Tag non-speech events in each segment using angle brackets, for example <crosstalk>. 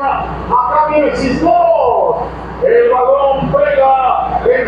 Acá viene Cisneros. El balón pega en Salvador Reyes y tenemos tiro de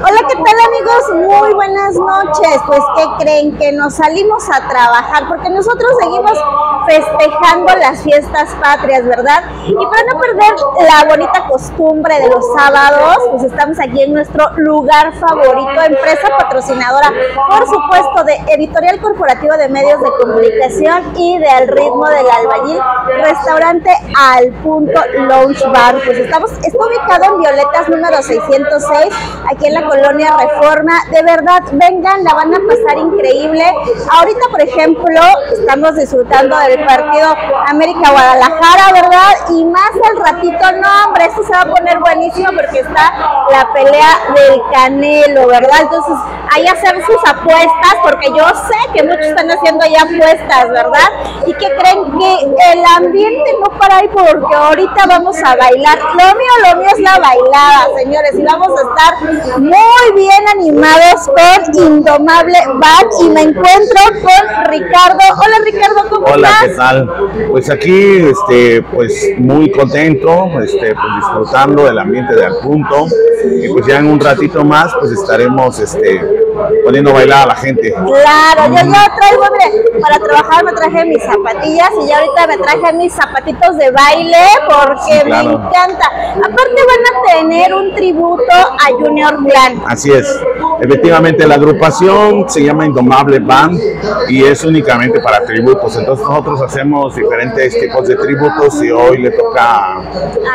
Hola, ¿qué tal amigos? Muy buenas noches. Pues, ¿qué creen? Que nos salimos a trabajar porque nosotros seguimos festejando las fiestas patrias, ¿verdad? Y para no perder la bonita costumbre de los sábados, pues estamos aquí en nuestro lugar favorito, empresa patrocinadora, por supuesto, de Editorial Corporativa de Medios de Comunicación y de Al Ritmo del Albañil, restaurante Al Punto Lounge Bar. Pues estamos, está ubicado en Violetas número 606, aquí en la colonia Reforma. De verdad, vengan, la van a pasar increíble. Ahorita, por ejemplo, estamos disfrutando del partido América Guadalajara, ¿verdad? Y más al ratito, no, hombre, esto se va a poner buenísimo porque está la pelea del Canelo, ¿verdad? Entonces, ahí hacer sus apuestas, porque yo sé que muchos están haciendo ya apuestas, ¿verdad? Y que creen que el ambiente no para ahí porque ahorita vamos a bailar. Lo mío, lo mío es la bailada, señores, y vamos a estar muy bien animados con Indomable Band y me encuentro con Ricardo. Hola Ricardo, ¿cómo Hola, estás? ¿qué tal? Pues aquí, este, pues muy contento, este, pues disfrutando del ambiente de al punto y pues ya en un ratito más, pues estaremos, este, poniendo a bailar a la gente. Claro, yo ya traigo, mire, para trabajar me traje mis zapatillas y ya ahorita me traje mis zapatitos de baile porque Sí, claro. me encanta. Aparte van a tener un tributo a Junior Clan. Así es. Efectivamente, la agrupación se llama Indomable Band y es únicamente para tributos. Entonces nosotros hacemos diferentes tipos de tributos y hoy le toca a,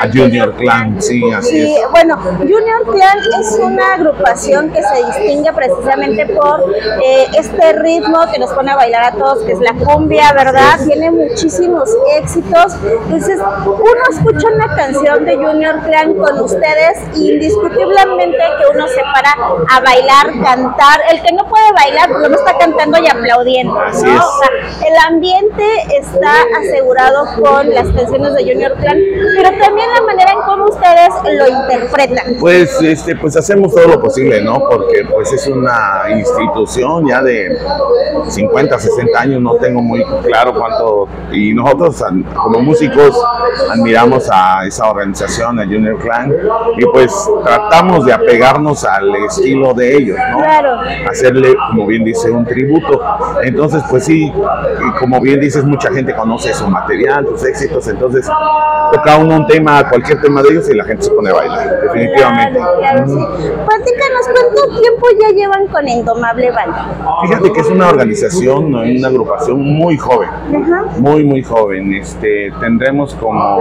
a Junior Clan. Sí, así Y es. bueno, Junior Clan es una agrupación que se distingue precisamente por eh, este ritmo que nos pone a bailar a todos, que es la cumbia, ¿verdad? Tiene muchísimos éxitos. Entonces, uno escucha una canción de Junior Clan con ustedes, indiscutiblemente que uno se para a bailar, cantar. El que no puede bailar, pues no está cantando y aplaudiendo, ¿no? O sea, el ambiente está asegurado con las canciones de Junior Clan, pero también la manera en cómo ustedes lo interpretan. Pues, este, pues hacemos todo lo posible, ¿no? Porque pues es una institución ya de 50, 60 años, no tengo muy claro cuánto, y nosotros como músicos admiramos a esa organización, a Junior Clan, y pues tratamos de apegarnos al estilo de ellos, ¿no? Claro. Hacerle, como bien dice, un tributo. Entonces, pues sí, como bien dices, mucha gente conoce su material, sus éxitos, entonces toca uno un tema, cualquier tema de ellos y la gente se pone a bailar, definitivamente. Claro, claro, sí. Platícanos, ¿cuánto tiempo ya llevan con Indomable Band? Fíjate que es una organización, una agrupación muy joven, Ajá. muy, muy joven. Este, tendremos como,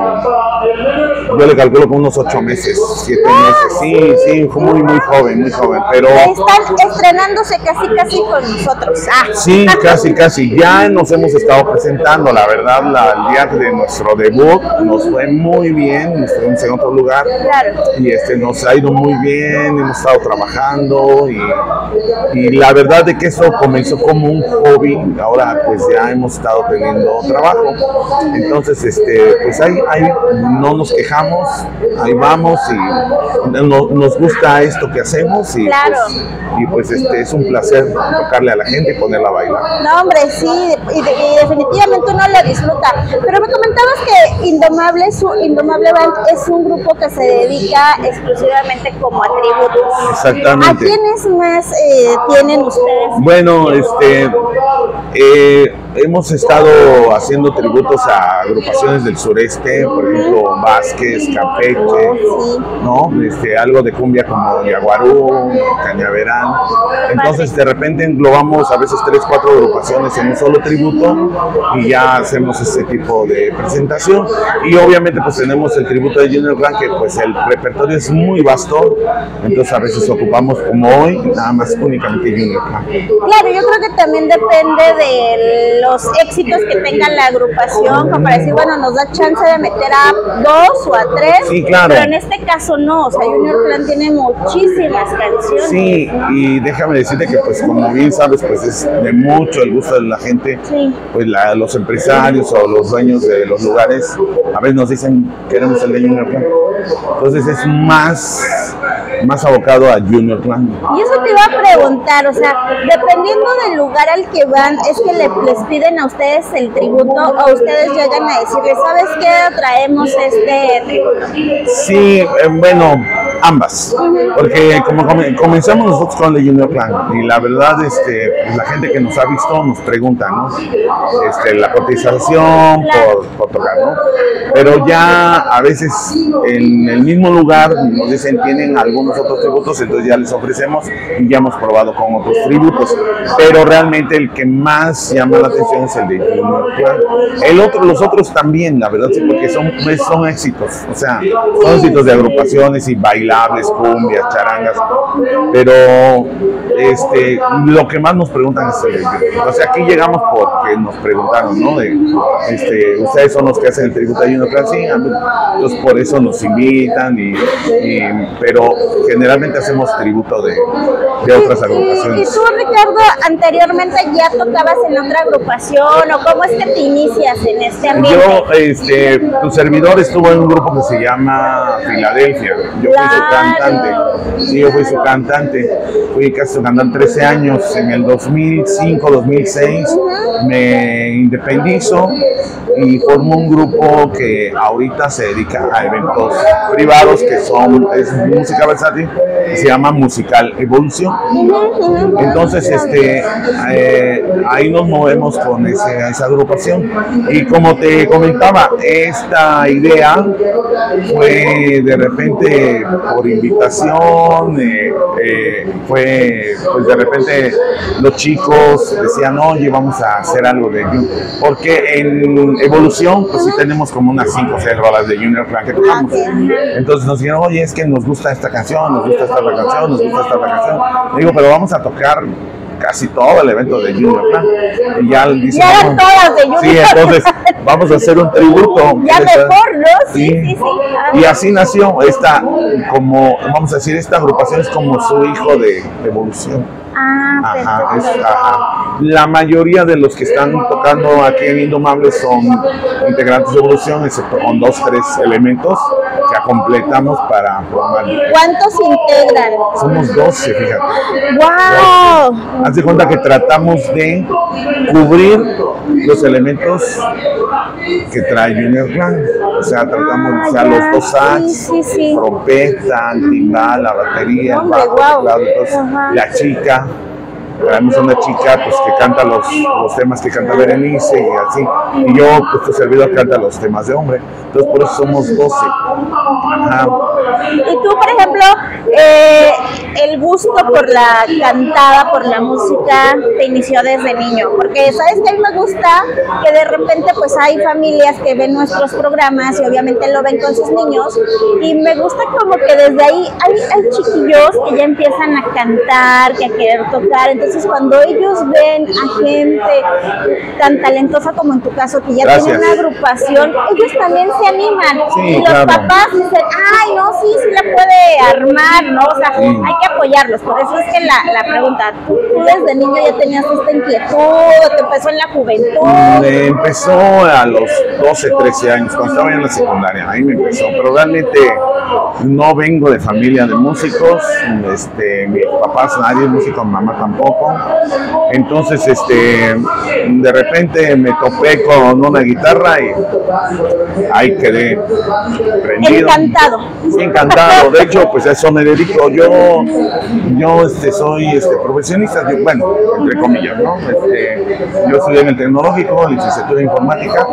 yo le calculo como unos ocho meses, siete meses. Sí, sí, fue muy, muy joven, muy joven. Pero Están estrenándose casi, casi con nosotros. Ah, sí, casi, casi. Ya nos hemos estado presentando, la verdad, la, el día de nuestro debut nos fue muy bien, estuvimos en otro lugar. claro. y este nos ha ido muy bien, hemos estado trabajando y, y la verdad de que eso comenzó como un hobby, ahora pues ya hemos estado teniendo trabajo, entonces este pues ahí, ahí no nos quejamos, ahí vamos y no- nos gusta esto que hacemos y Claro. pues, y pues este es un placer tocarle a la gente y ponerla a bailar. No, hombre, sí, y, de- y definitivamente uno lo disfruta. Pero me comentabas que Indomable, su, Indomable Band es un grupo que se dedica exclusivamente como a tributos. Exactamente. ¿A quiénes más eh, tienen ustedes? Bueno, este, eh, hemos estado haciendo tributos a agrupaciones del sureste, por ejemplo, Vázquez, Campeche. ¿no? Este, algo de cumbia como Yaguarú, Cañaveral. Entonces, de repente englobamos a veces tres, cuatro agrupaciones en un solo tributo y ya hacemos ese tipo de presentación. Y obviamente, pues tenemos el tributo de Junior Clan, que pues el repertorio es muy vasto, entonces a veces ocupamos como hoy, nada más únicamente Junior Clan. Claro, yo creo que también depende de los éxitos que tenga la agrupación, como para decir, bueno, nos da chance de meter a dos o a tres, Sí, claro. pero en este caso no, o sea, Junior Clan tiene muchísimas canciones. Sí, y déjame decirte que pues como bien sabes, pues es de mucho el gusto de la gente, Sí. pues la- los empresarios o los dueños de los lugares a veces nos dicen queremos el de Junior Clan. Entonces es más más abocado a Junior Clan. Y eso te iba a preguntar, o sea, dependiendo del lugar al que van, es que le, les piden a ustedes el tributo o ustedes llegan a decirles, ¿sabes qué? Traemos este tributo. Sí, eh, bueno, ambas. Porque como come- comenzamos nosotros con el Junior Clan y la verdad, este, pues, la gente que nos ha visto nos pregunta, ¿no? Este, la cotización por, por tocar, ¿no? Pero ya a veces en el mismo lugar nos dicen tienen algunos otros tributos, entonces ya les ofrecemos y ya hemos probado con otros tributos. Pero realmente el que más llama la atención es el de Junior Clan. El otro, los otros también, la verdad, sí, porque son, son éxitos. O sea, son éxitos de agrupaciones y bailables, cumbias, charangas. Pero este, lo que más nos preguntan es el O sea, aquí llegamos porque nos preguntaron, ¿no? De, este, ustedes son los que hacen el tributo a Junior Clan, sí, entonces por eso nos invitan, y, y- pero generalmente hacemos tributo de, de otras Y, y agrupaciones. tú, Ricardo, anteriormente ya tocabas en otra agrupación o cómo es que te inicias en este ambiente? Yo, este, tu servidor estuvo en un grupo que se llama Filadelfia. Yo Claro. Cantante. Sí, yo fui su cantante. Fui casi su cantante 13 años. En el 2005, 2006 me independizo y formo un grupo que ahorita se dedica a eventos privados que son es música versátil que se llama Musical Evolución. Entonces, este, eh, ahí nos movemos con ese- esa agrupación. Y como te comentaba, esta idea fue de repente por invitación, eh, eh, fue, pues de repente los chicos decían, oye, vamos a hacer algo de Junior. Porque en Evolución, pues sí tenemos como unas 5 o 6 rolas de Junior Clan que tocamos. Entonces nos dijeron, oye, es que nos gusta esta canción, nos gusta esta otra canción, nos gusta esta otra canción. Digo, pero vamos a tocar casi todo el evento de Junior Clan. Y ya dicen, Ya todas de Junior Sí, entonces vamos a hacer un tributo. Ya mejor, ¿no? Sí, sí, sí. Y así nació esta, como, vamos a decir, esta agrupación es como su hijo de, evolución. Ah, Ajá, es, ajá. La mayoría de los que están tocando aquí en Indomables son integrantes de evolución, excepto con dos, tres elementos completamos para formar. ¿Cuántos integran? Somos 12, fíjate. ¡Wow! Haz de cuenta que tratamos de cubrir los elementos que trae Junior Clan. O sea, tratamos, o sea, Ah, los ya, dos sax, sí, sí, sí. trompeta, el timbal, la batería, el Hombre, bajo, guau. teclado, entonces, la chica. Traemos una chica pues, que canta los, los temas que canta Berenice y así. Y yo, pues tu servidor canta los temas de hombre. Entonces por eso somos 12. Ajá. Y tú, por ejemplo, eh, el gusto por la cantada, por la música, te inició desde niño. Porque, ¿sabes que A mí me gusta que de repente, pues hay familias que ven nuestros programas y obviamente lo ven con sus niños. Y me gusta como que desde ahí hay, hay chiquillos que ya empiezan a cantar, que a querer tocar. Entonces, cuando ellos ven a gente tan talentosa como en tu caso, que ya Gracias. tienen una agrupación, ellos también se animan. Sí, y los claro. papás dicen, ay, no, sí, sí la puede armar, ¿no? O sea, Sí. hay que apoyarlos. Por eso es que la, la pregunta, ¿tú, tú desde niño ya tenías esta inquietud te empezó en la juventud? Me empezó a los 12, 13 años, cuando estaba en la secundaria, ahí me empezó, pero realmente no vengo de familia de músicos, este, mis papás nadie es músico, mi mamá tampoco, entonces este, de repente me topé con una guitarra y ahí quedé prendido. Encantado. Encantado, de hecho pues a eso me dedico, yo, yo este, soy este, profesionista, yo- bueno, entre comillas, ¿no? Este, yo estudié en el tecnológico, licenciatura en informática,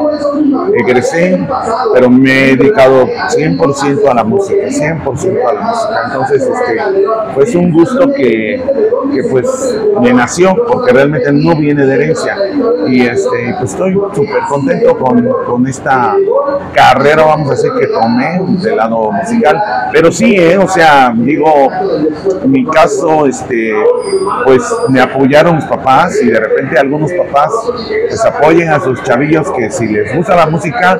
egresé, pero me he dedicado 100% a la música, 100% a la música. Entonces, este, pues un gusto que, que pues me nació, porque realmente no viene de herencia. Y este, pues estoy súper contento con, con esta carrera, vamos a decir, que tomé del lado musical. Pero sí, ¿eh? o sea, digo, en mi caso, este, pues me apoyaron mis papás y de repente algunos papás pues apoyen a sus chavillos que si les gusta la música,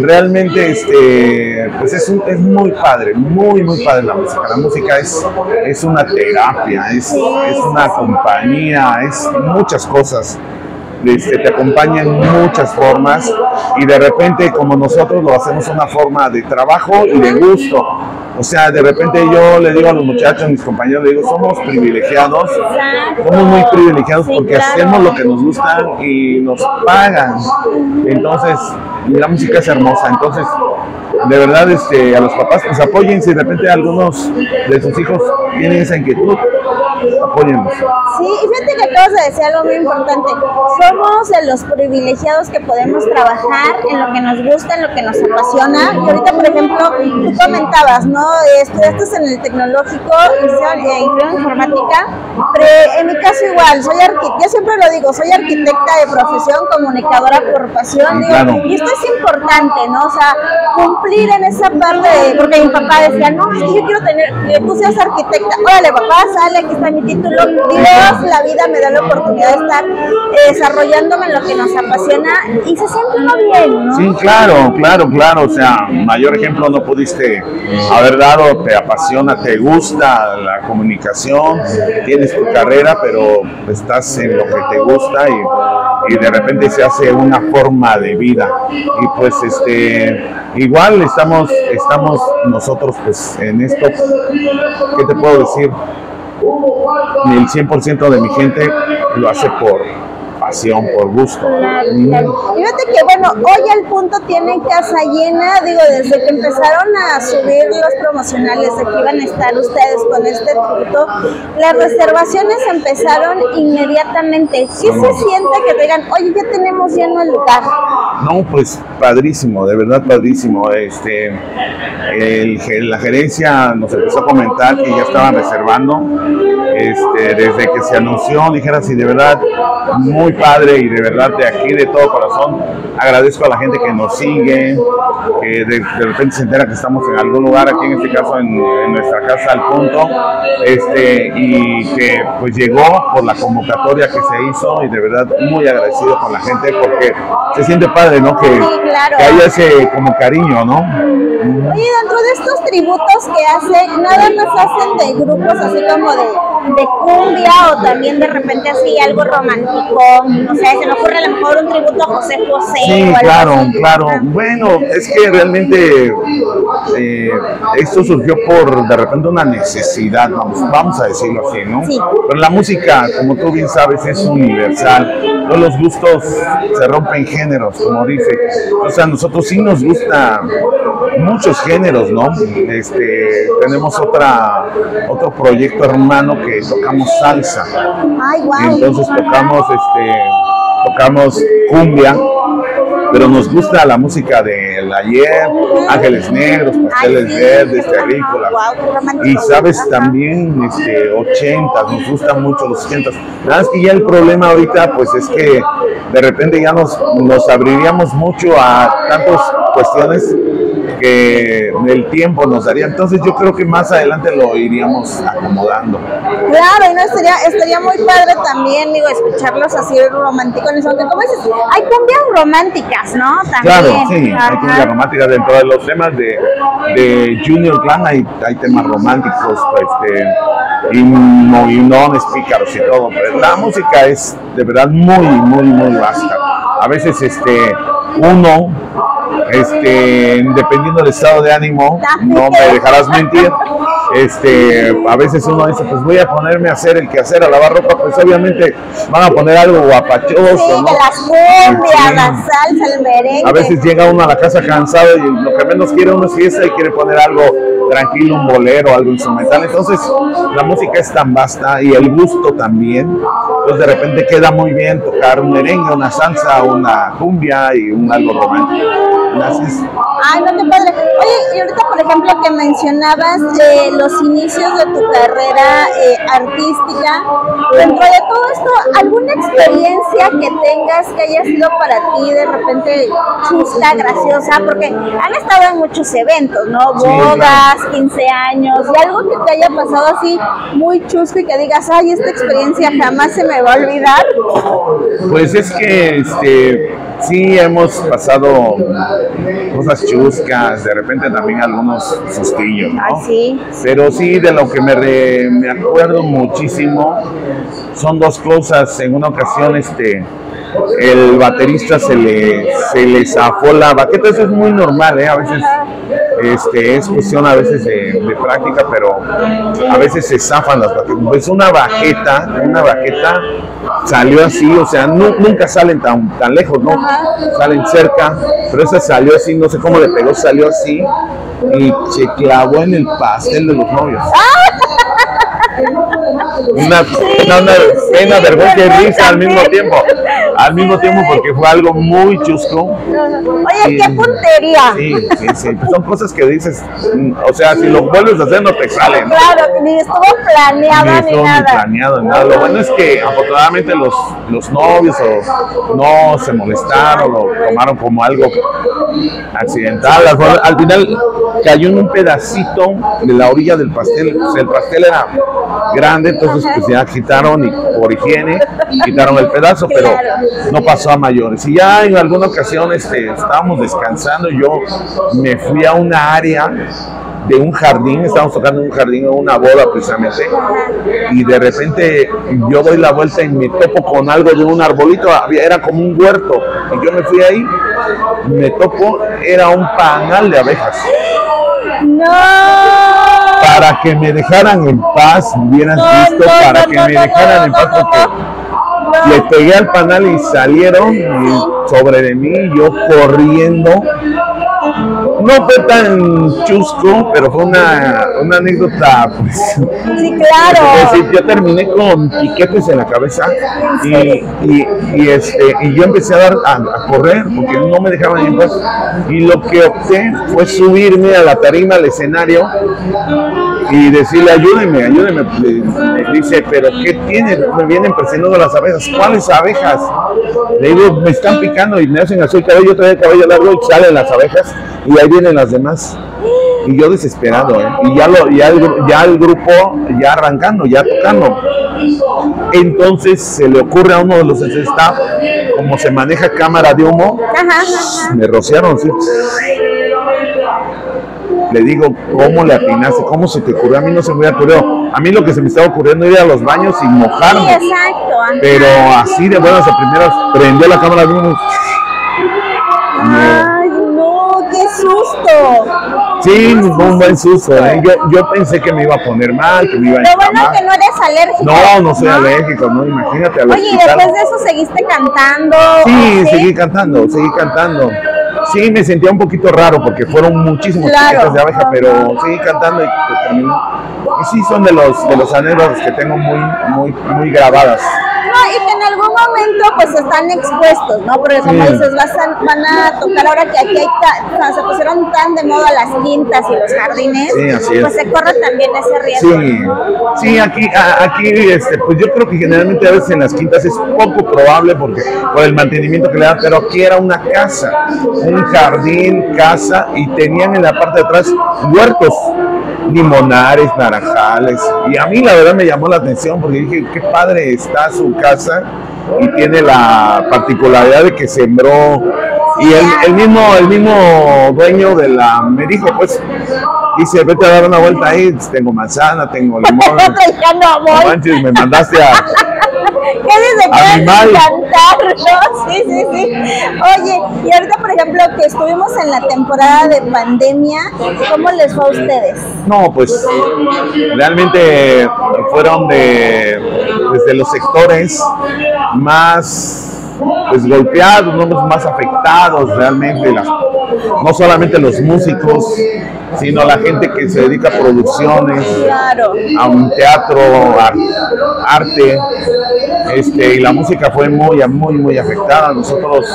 realmente este, pues es, un- es muy padre, muy, muy padre la música. La música es, es una terapia, es, es una compañía, es muchas cosas este, te acompaña en muchas formas y de repente como nosotros lo hacemos una forma de trabajo y de gusto. O sea, de repente yo le digo a los muchachos, a mis compañeros, le digo, somos privilegiados, Exacto. somos muy privilegiados Sí, porque claro. hacemos lo que nos gusta y nos pagan. Entonces, la música es hermosa. Entonces, de verdad, este, a los papás, pues apoyen si de repente algunos de sus hijos tienen esa inquietud, apóyenlos. Sí, y fíjate que acabas de decir algo muy importante. Somos de los privilegiados que podemos trabajar en lo que nos gusta, en lo que nos apasiona. Y ahorita, por ejemplo, tú comentabas, ¿no? Estudiaste en el tecnológico, hicieron informática, pero en mi caso igual, soy arquitecta, yo siempre lo digo, soy arquitecta de profesión, comunicadora por pasión, Sí, digo, claro. y esto es importante, ¿no? O sea, cumplir en esa parte, de- porque mi papá decía, no, es que yo quiero tener, que tú seas arquitecta, órale papá, sale, aquí está mi título, Dios, la vida me da la oportunidad de estar eh, desarrollándome en lo que nos apasiona y se siente uno bien, ¿no? Sí, claro, claro, claro. O sea, mayor ejemplo no pudiste haber dado, te apasiona, te gusta la comunicación, tienes tu carrera, pero estás en lo que te gusta y, y de repente se hace una forma de vida. Y pues este igual estamos, estamos nosotros pues en esto, ¿qué te puedo decir? Ni el 100% de mi gente lo hace por pasión, por gusto. Claro, Mm. claro. Fíjate que bueno, hoy al punto tienen casa llena, digo, desde que empezaron a subir los promocionales de que iban a estar ustedes con este tributo, las reservaciones empezaron inmediatamente. ¿Qué se siente que te digan, oye, ya tenemos lleno el lugar? No, pues padrísimo, de verdad padrísimo. Este, el la gerencia nos empezó a comentar que ya estaban reservando. Este, desde que se anunció, dijera así, de verdad, muy padre y de verdad de aquí, de todo corazón, agradezco a la gente que nos sigue, que de, de repente se entera que estamos en algún lugar, aquí en este caso en, en nuestra casa al punto, este, y que pues llegó por la convocatoria que se hizo y de verdad muy agradecido con la gente porque se siente padre, ¿no? Que, claro. que haya ese como cariño, ¿no? Oye, dentro de estos tributos que hacen, nada más hacen de grupos así como de, de cumbia o también de repente así algo romántico. O sea, se me ocurre a lo mejor un tributo a José José Sí, o algo claro, así. claro. Bueno, es que realmente eh, esto surgió por de repente una necesidad, vamos, vamos a decirlo así, ¿no? Sí. Pero la música, como tú bien sabes, es universal. Todos los gustos se rompen géneros, como dice. O sea, a nosotros sí nos gusta muchos géneros, ¿no? Este, tenemos otra otro proyecto hermano que tocamos salsa. Ay, wow. Entonces tocamos este tocamos cumbia, pero nos gusta la música del ayer, Ángeles Negros, Pasteles Ay, sí. Verdes, Terrícolas. Y sabes también este 80, nos gustan mucho los 80. Nada más que ya el problema ahorita pues es que de repente ya nos, nos abriríamos mucho a tantas cuestiones que el tiempo nos daría. Entonces yo creo que más adelante lo iríamos acomodando. Claro, y no estaría, estaría muy padre también, digo, escucharlos así románticos, aunque como dices, hay cumbias románticas, ¿no? También. Claro, sí, hay Ajá. cumbia romántica dentro de los temas de, de Junior Clan, hay, hay temas románticos, este, y movinones, pícaros y todo, pero la música es de verdad muy, muy, muy vasta. A veces este, uno, este, dependiendo del estado de ánimo, no me dejarás mentir, este, a veces uno dice, pues voy a ponerme a hacer el quehacer, a lavar ropa, pues obviamente van a poner algo guapachoso, Sí, ¿no? que las cumbias, Sí. la salsa, el merengue. A veces llega uno a la casa cansado y lo que menos quiere uno es fiesta y quiere poner algo tranquilo, un bolero, algo instrumental. Entonces, la música es tan vasta y el gusto también. Entonces, de repente queda muy bien tocar un merengue, una salsa, una cumbia y un algo romántico. Es. Ay, no, qué padre. Oye, y ahorita, por ejemplo, que mencionabas eh, los inicios de tu carrera eh, artística, dentro de todo esto, ¿alguna experiencia que tengas que haya sido para ti de repente chusca, graciosa? Porque han estado en muchos eventos, ¿no? Sí, Bodas, 15 años, y algo que te haya pasado así muy chusco y que digas, ay, esta experiencia jamás se me va a olvidar. Pues es que este sí hemos pasado cosas chuscas, de repente también algunos sustillos, ¿no? Sí. Pero sí, de lo que me, re- me acuerdo muchísimo son dos cosas. En una ocasión, este, el baterista se le, se le zafó la baqueta. Eso es muy normal, ¿eh? A veces Este, es cuestión a veces de, de práctica, pero a veces se zafan las baquetas. Pues una baqueta, una baqueta salió así, o sea, nu- nunca salen tan, tan lejos, ¿no? Salen cerca, pero esa salió así, no sé cómo le pegó, salió así y se clavó en el pastel de los novios. Una, una, una pena, vergüenza y risa al mismo tiempo. Al mismo tiempo porque fue algo muy chusco. Oye, qué puntería. Sí, sí, sí. Son cosas que dices, mm, o sea, si lo vuelves a hacer no te salen. ¿no? Claro, ni estuvo planeado Ni ni, estuvo ni nada. planeado nada. Lo bueno es que afortunadamente los, los novios o no se molestaron o tomaron como algo accidental. Al final cayó en un pedacito de la orilla del pastel. O el pastel era grande, entonces pues ya quitaron y por higiene quitaron el pedazo, pero no pasó a mayores. Y ya en alguna ocasión este, estábamos descansando yo me fui a una área de un jardín, estábamos tocando un jardín, en una boda precisamente, y de repente yo doy la vuelta y me topo con algo de un arbolito, era como un huerto, y yo me fui ahí, me topo, era un panal de abejas. No. Para que me dejaran en paz, hubieras No, visto, no, para no, que me dejaran en paz, porque le pegué al panal y salieron y sobre de mí, yo corriendo. No fue tan chusco, pero fue una, una anécdota, pues, Sí, es claro. decir, yo terminé con piquetes en la cabeza y, y, y, este, y yo empecé a, dar, a, a correr porque no me dejaban en paz. Y lo que opté fue subirme a la tarima, al escenario y decirle, ayúdeme, ayúdeme. Le- le dice, pero ¿qué tiene? Me vienen persiguiendo las abejas. ¿Cuáles abejas? Le digo, me están picando y me hacen así el cabello, yo traigo el cabello largo y salen las abejas y ahí vienen las demás. Y yo desesperado, ¿eh? Y ya, lo, ya, el, ya el grupo, ya arrancando, ya tocando. Entonces se le ocurre a uno de los staff, como se maneja cámara de humo, Ajá, ajá. me rociaron, ¿sí? Le digo, ¿cómo le atinaste? ¿Cómo se te ocurrió? A mí no se me había ocurrido. A mí lo que se me estaba ocurriendo era ir a los baños y Sí, mojarme. exacto. ajá. Pero así de buenas a primeras, prendió la cámara de. Ay, no, qué susto. Sí, un buen susto. ¿eh? Yo, yo pensé que me iba a poner mal, que me iba a Lo bueno inflamar. que no eres alérgico. No, no soy alérgico, no, imagínate. al Oye, y después de eso seguiste cantando. Sí, ¿o seguí cantando, seguí cantando. Sí, me sentía un poquito raro porque fueron muchísimos Claro. de abeja, pero seguí cantando y pues. Y sí, son de los de los anécdotas que tengo muy, muy, muy grabadas. En algún momento pues están expuestos, ¿no? Porque como Sí. dices, vas a- van a tocar ahora que aquí hay ta- o sea, se pusieron tan de moda las quintas y los jardines, Sí, así es. pues se corre también ese riesgo. Sí, ¿no? sí, aquí, a- aquí, este, pues yo creo que generalmente a veces en las quintas es poco probable porque por el mantenimiento que le dan, pero aquí era una casa, un jardín, casa y tenían en la parte de atrás huertos, limonares, naranjales. Y a mí la verdad me llamó la atención porque dije qué padre está su casa y tiene la particularidad de que sembró y el, el mismo el mismo dueño de la me dijo pues dice vete a dar una vuelta ahí. Tengo manzana tengo limón <laughs> no manches me mandaste a ¿Qué dice que Animal. cantar, ¿no? Sí, sí, sí. Oye, y ahorita, por ejemplo, que estuvimos en la temporada de pandemia, ¿cómo les fue a ustedes? No, pues realmente fueron de, desde los sectores más pues golpeados, no los más afectados realmente, las- no solamente los músicos, sino la gente que se dedica a producciones, Claro. a un teatro, ar- arte, este, y la música fue muy, muy, muy afectada. Nosotros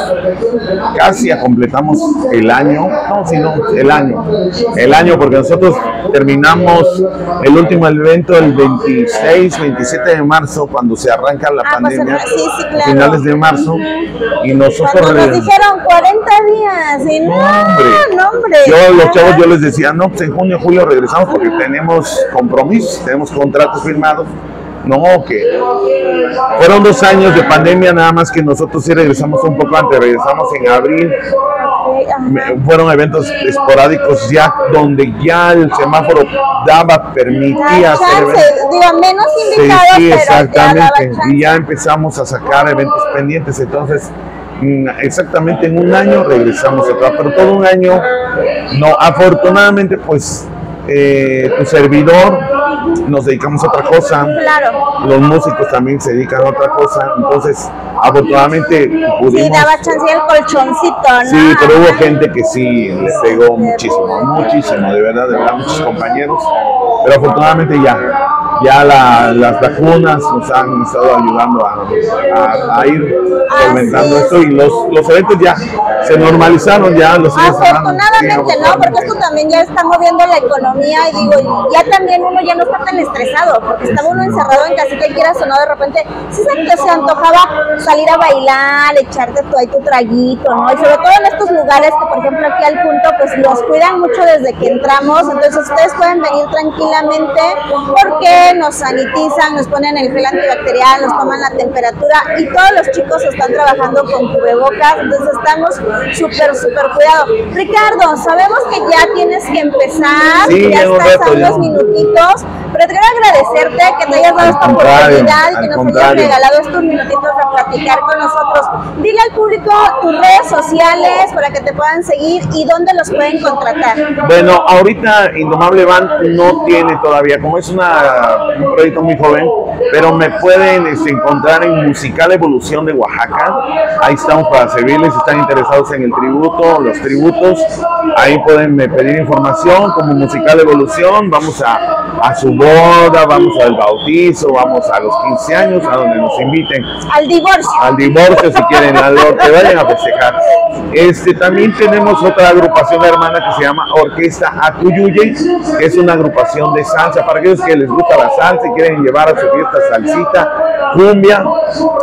casi completamos el año, no, sino el año, el año, porque nosotros terminamos el último evento el 26, 27 de marzo, cuando se arranca la Ah, pues, pandemia, sí, sí, a claro. finales de marzo, y nosotros... Cuando nos dijeron 40 días, y no, hombre. no, hombre. Yo a los chavos yo les decía, no, pues en junio, julio regresamos porque tenemos compromisos, tenemos contratos firmados. No, que fueron dos años de pandemia, nada más que nosotros sí regresamos un poco antes, regresamos en abril. Fueron eventos esporádicos ya donde ya el semáforo daba, permitía hacer eventos. digo, menos Sí, invitados, sí, pero ya daba exactamente. Y ya empezamos a sacar eventos pendientes. Entonces, exactamente en un año regresamos atrás, pero todo un año No, afortunadamente, pues eh, tu servidor nos dedicamos a otra cosa. Claro. Los músicos también se dedican a otra cosa. Entonces, afortunadamente pudimos. Sí, daba chance el colchoncito, ¿no? Sí, pero hubo gente que sí le pegó muchísimo, muchísimo, de verdad, de verdad, muchos compañeros. Pero afortunadamente ya, ya la- las vacunas nos han estado ayudando a, a- a ir solventando es. esto y los, los eventos ya se normalizaron ya los. Afortunadamente no, porque esto también ya está moviendo la economía y digo, ya también uno ya no está tan estresado, porque estaba uno encerrado en casita y quieras o no, de repente sí se, se antojaba salir a bailar, echarte tú ahí tu traguito, ¿no? Y sobre todo en estos lugares que por ejemplo aquí al punto pues los cuidan mucho desde que entramos, entonces ustedes pueden venir tranquilamente porque nos sanitizan, nos ponen el gel antibacterial, nos toman la temperatura y todos los chicos están trabajando con cubrebocas, entonces estamos súper, súper cuidados. Ricardo, sabemos que ya tienes que empezar, Sí, ya estás a unos minutitos, pero te quiero agradecerte que te hayas dado esta oportunidad y que nos hayas regalado estos minutitos de platicar con nosotros. Dile al público tus redes sociales para que te puedan seguir y dónde los pueden contratar. Bueno, ahorita Indomable Band no tiene todavía, como es una, un proyecto muy joven, pero me pueden este, encontrar en Musical Evolución de Oaxaca. Ahí estamos para servirles, si están interesados en el tributo, los tributos. Ahí pueden me pedir información como Musical Evolución. Vamos a, a su boda, vamos al bautizo, vamos a los 15 años, a donde nos inviten Al divorcio. al divorcio si quieren, a lo que vayan a festejar. Este, también tenemos otra agrupación hermana que se llama Orquesta Acuyuye, es una agrupación de salsa, para aquellos que les gusta la salsa y quieren llevar a su fiesta salsita, cumbia,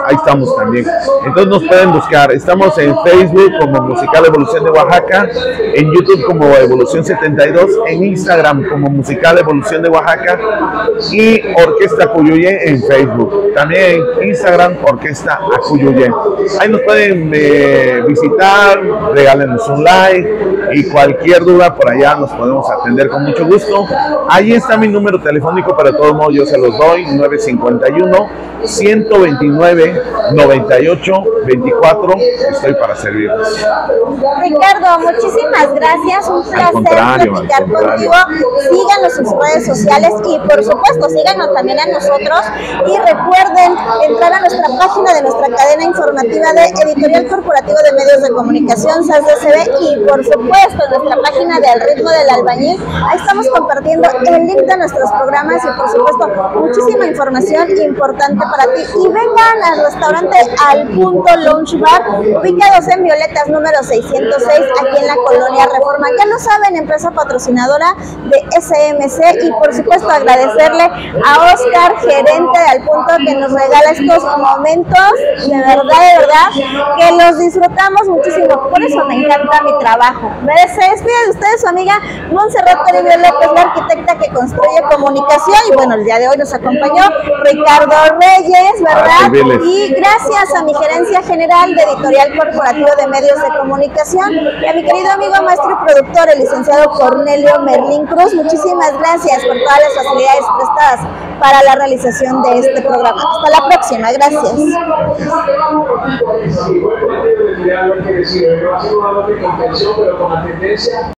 ahí estamos también. Entonces nos pueden buscar, estamos en Facebook como Musical Evolución de Oaxaca, en YouTube como Evolución 72, en Instagram como Musical Evolución de Oaxaca y Orquesta Acuyuye en Facebook. También en Instagram Orquesta Acuyuye. Ahí nos pueden eh, visitar, regálenos un like y cualquier duda por allá nos podemos atender con mucho gusto. Ahí está mi número telefónico, de todos modos yo se los doy, 951 129 98 24. Estoy para servirles. Ricardo, muchísimas gracias, un placer platicar contigo. Síganos en sus redes sociales y por supuesto síganos también a nosotros y recuerden entrar a nuestra página de nuestra cadena informativa de Editorial Corporativo de Medios de Comunicación, SASDCB y por supuesto en nuestra página de Al Ritmo del Albañil. Ahí estamos compartiendo el link de nuestros programas y por supuesto muchísima información importante para ti. Y vengan al restaurante Al Punto Lounge Bar, ubicados en Violetas número 606, aquí en la colonia Reforma. Ya lo saben, empresa patrocinadora de SMC y por supuesto agradecerle a Oscar, gerente de Al Punto, que nos regala estos momentos, de verdad, de verdad, que los disfrutamos muchísimo. Por eso me encanta mi trabajo. Me despide de ustedes su amiga Montserrat Toribio López, la arquitecta que construye comunicación y bueno, el día de hoy nos acompañó Ricardo Reyes, ¿verdad? Y gracias a mi gerencia general de Editorial Corporativo de Medios de Comunicación y a mi querido amigo maestro y productor, el licenciado Cornelio Merlín Cruz. Muchísimas gracias por todas las facilidades prestadas para la realización de este programa. Hasta la próxima, gracias. Igualmente, hay que decir, va a doble contención, pero con la tendencia